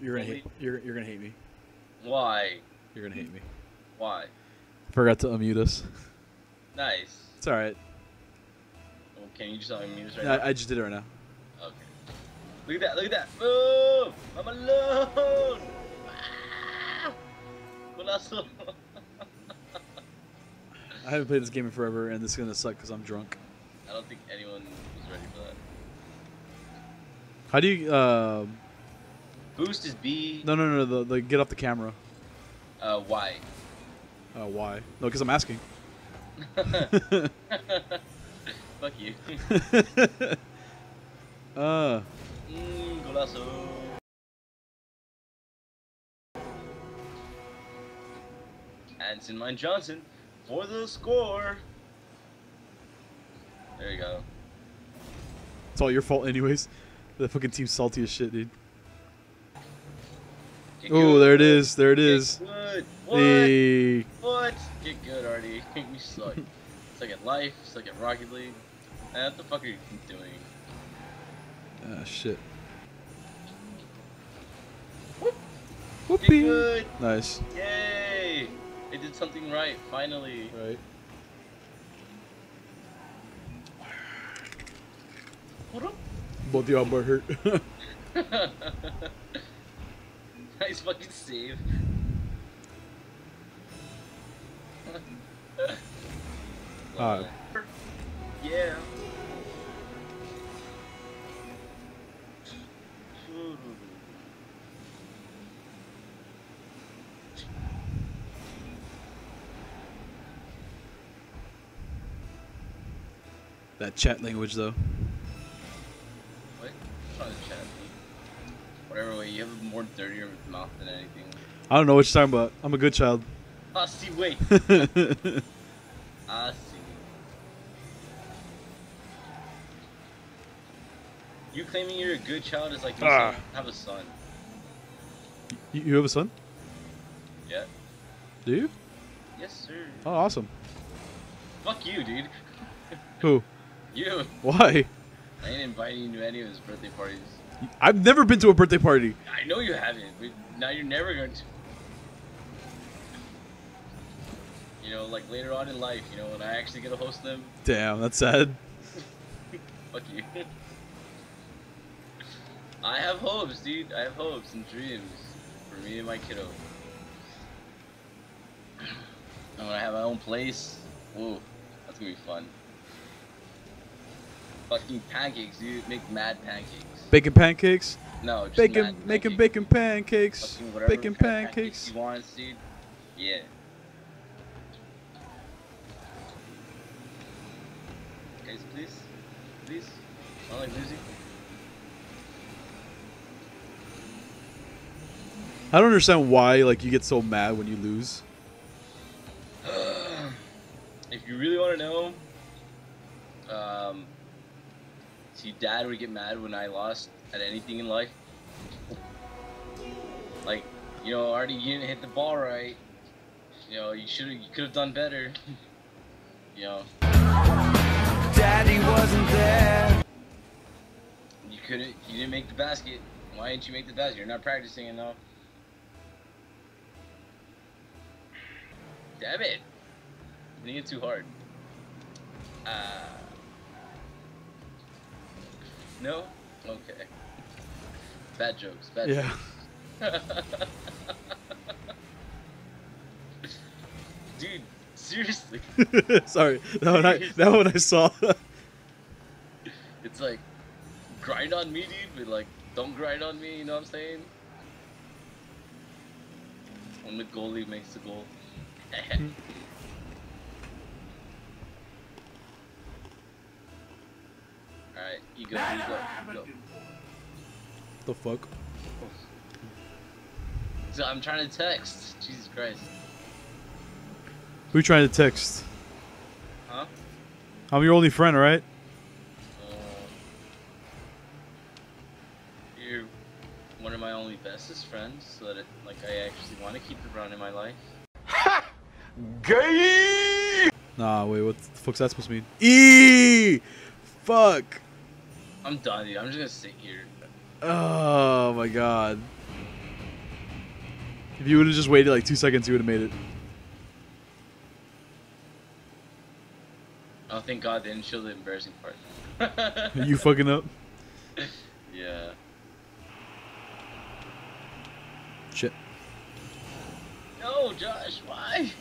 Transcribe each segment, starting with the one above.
You're gonna hate. You're you're gonna hate me. Why? You're gonna hate me. Why? Forgot to unmute us. Nice. It's all right. Well, can you just me music right I, now? I just did it right now. Okay. Look at that, look at that. Move! I'm alone! Ah! I haven't played this game in forever, and this is gonna suck because I'm drunk. I don't think anyone was ready for that. How do you? Uh, Boost is B. no, no, no. The, the get off the camera. Uh, Y. Uh, why? No, because I'm asking. Fuck you. uh, Mm, golazo. Anson Mine Johnson for the score. There you go. it's all your fault, anyways. The fucking team's salty as shit, dude. Get Oh, good. there it is. There it is. Get. Good. What? Hey. What? Get good, Artie. you suck. suck at life. Suck at Rocket League. Man, what the fuck are you doing? Ah, shit. Whoop. Get good. Nice. Yay! They did something right, finally. Right. Whoop. Both y'all were hurt. nice fucking save. Uh, Alright. Yeah. that chat language, though. Whatever way, you have a more dirtier mouth than anything. I don't know what you're talking about. I'm a good child. Ah, see, wait. you I see. You claiming you're a good child is like me Ah. have a son. you have a son? Yeah. Do you? Yes, sir. Oh, awesome. Fuck you, dude. Who? You. Why? I ain't inviting you to any of his birthday parties. I've never been to a birthday party. I know you haven't, but now you're never going to. You know, like later on in life, you know, when I actually get to host them, Damn, that's sad. fuck you. I have hopes, dude. I have hopes and dreams for me and my kiddo. And when I have my own place, whoa, that's gonna be fun. Fucking pancakes, dude. Make mad pancakes. Bacon pancakes? No, just Bacon, mad making pancakes. bacon pancakes. Bacon of pancakes. you want, dude. Yeah. Guys, please, please. I don't like losing. I don't understand why like you get so mad when you lose. if you really want to know, um, see, Dad would get mad when I lost at anything in life. Like, you know, already you didn't hit the ball right. You know, you should you could have done better. you know, Daddy wasn't there. you couldn't, you didn't make the basket. Why didn't you make the basket? You're not practicing enough. Damn it! Hitting it too hard. Ah. No? Okay. Bad jokes. Bad Yeah. jokes. Dude, seriously. Sorry, that one I that one I saw. It's like, grind on me, dude, but like, don't grind on me, you know what I'm saying? When the goalie makes the goal. Hmm. Alright, you go, you go, you go. the fuck? So I'm trying to text. Jesus Christ. Who you trying to text? Huh? I'm your only friend, all right? Uh, you're one of my only bestest friends, so that it, like I actually want to keep it around in my life. Gay! Nah, wait, what the fuck's that supposed to mean? E. Fuck. I'm done, dude. I'm just gonna sit here. Oh my god. If you would have just waited like two seconds, you would have made it. Oh, thank God they didn't show the embarrassing part. you fucking up. yeah. Shit. No, Josh, why?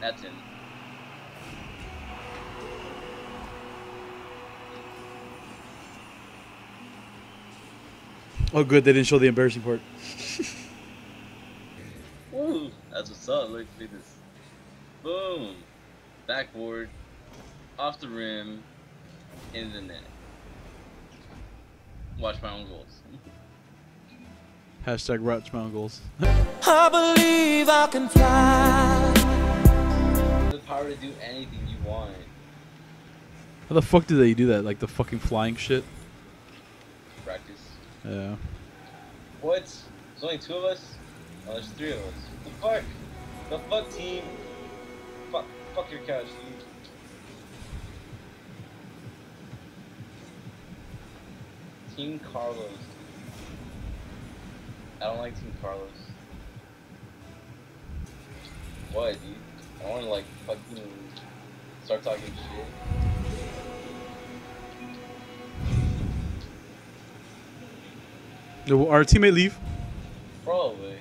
That's in. Oh, good. They didn't show the embarrassing part. Ooh, that's what's up. Look at this. Boom. Backboard. Off the rim. In the net. Watch my own goals. Hashtag watch my own goals. I believe I can fly. The power to do anything you want. How the fuck did they do that? Like the fucking flying shit? Yeah. What? There's only two of us? Oh, there's three of us. The fuck? The fuck team? Fuck, fuck your couch, dude. Team Carlos. I don't like Team Carlos. What, dude? I want to like fucking start talking shit. Did our teammate leave? Probably.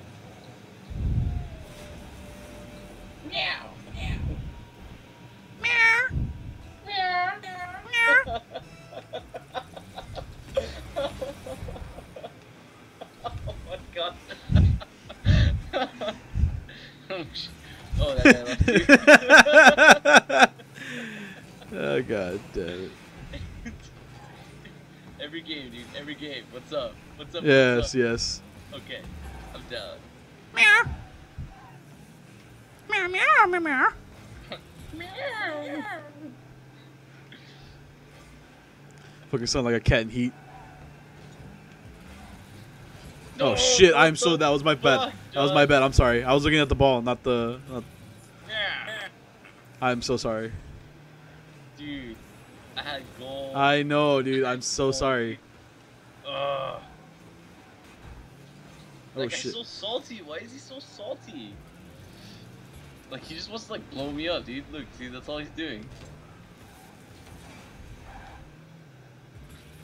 Meow. oh my god. oh, sh- oh, that guy left too. oh god damn it. Every game, dude. Every game. What's up? What's up? Yes, What's up? yes. Okay. I'm down. Meow. Meow, meow, meow, meow. meow. Fucking sound like a cat in heat. No, Oh shit! I'm so that was my bad. fuck, That was my bad. I'm sorry. I was looking at the ball, not the. Not, I'm so sorry. Dude, I had goal. I know, dude. I'm so sorry. Ugh. Oh That guy's shit. so salty. Why is he so salty? Like he just wants to like blow me up, dude. Look, see, that's all he's doing.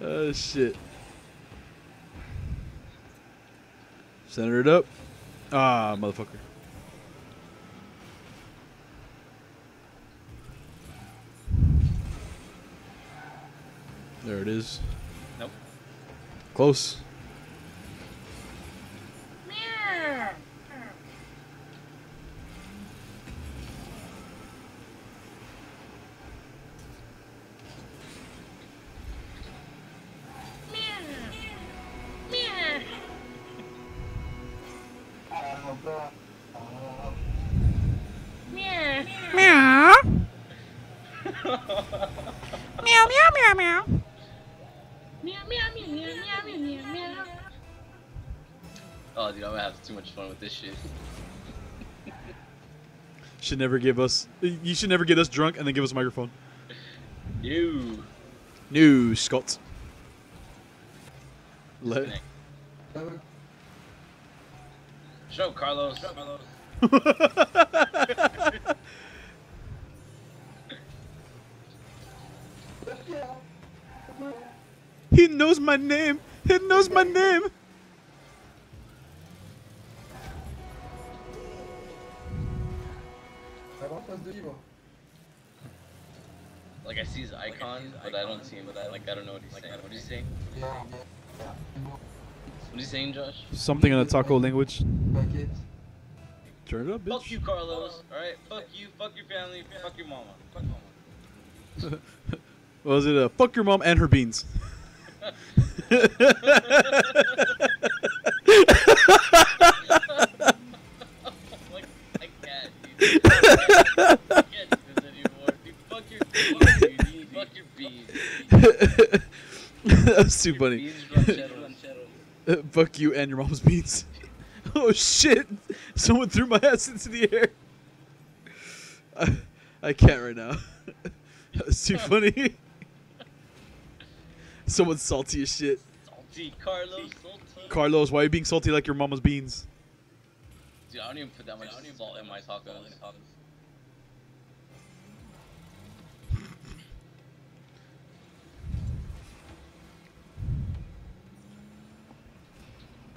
Oh shit. Center it up. Ah, motherfucker. There it is. Nope. Close. Oh, dude, I'm gonna have too much fun with this shit. Should never give us. You should never get us drunk and then give us a microphone. You. No, Scott. Let. Show Carlos. Shut up, Carlos. he knows my name. He knows my name. His icon, but I don't see him. But I like I don't know what he's saying. What is he saying? What is he saying, Josh? Something in a taco language. Turn it up, bitch. Fuck you, Carlos. All right. Fuck you. Fuck your family. Fuck your mama. Fuck mama. What was it? Uh, fuck your mom and her beans. like I can't, dude. I can't do this anymore. Dude, fuck your, fuck you, dude. Fuck your beans. that was too funny. Fuck you and your mom's beans. oh shit! Someone threw my ass into the air. I can't right now. That's too funny. Someone's salty as shit. Salty, Carlos, salty. Carlos, why are you being salty like your mama's beans? Dude, I don't even put that much salt in my tacos.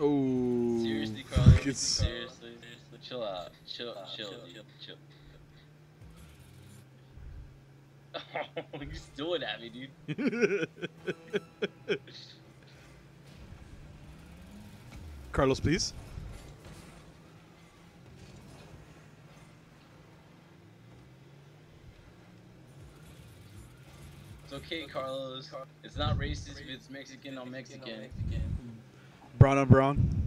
Oh. Seriously, Carlos? It's- Seriously? Chill out. Chill, chill, chill, chill. Oh, he's doing at me, dude. Carlos, please. It's okay, Carlos. It's not racist if it's Mexican on Mexican. Brown on brown.